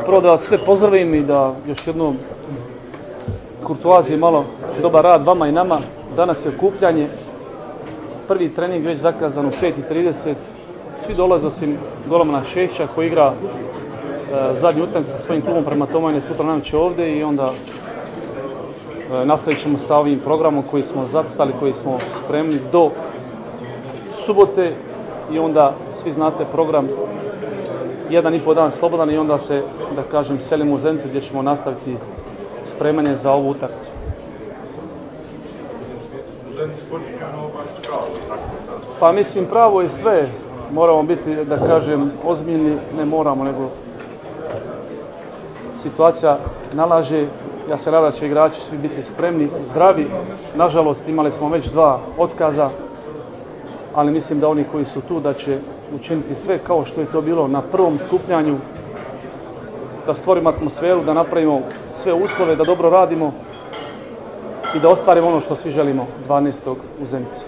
Prvo da sve pozdravim i da još jednom kurtoazije malo dobar rad vama i nama. Danas je okupljanje. Prvi trening već zakazan u 5.30. Svi dolaze osim golomana Šeća koji igra e, zadnji utakmicu sa svojim klubom prema tome on je sutra navečer ovdje i onda e, nastavit ćemo sa ovim programom koji smo zacstali, koji smo spremni do subote i onda svi znate program jedan i pol dan slobodan i onda se, da kažem, selimo u Zenicu gdje ćemo nastaviti spremanje za ovu utakmicu. Pa mislim pravo je sve. Moramo biti, da kažem, ozbiljni, ne moramo, nego situacija nalaže. Ja se nadam da će igrači svi biti spremni, zdravi. Nažalost, imali smo već dva otkaza, ali mislim da oni koji su tu da će učiniti sve kao što je to bilo na prvom skupljanju, da stvorimo atmosferu, da napravimo sve uslove, da dobro radimo i da ostvarimo ono što svi želimo 12. u Zenici.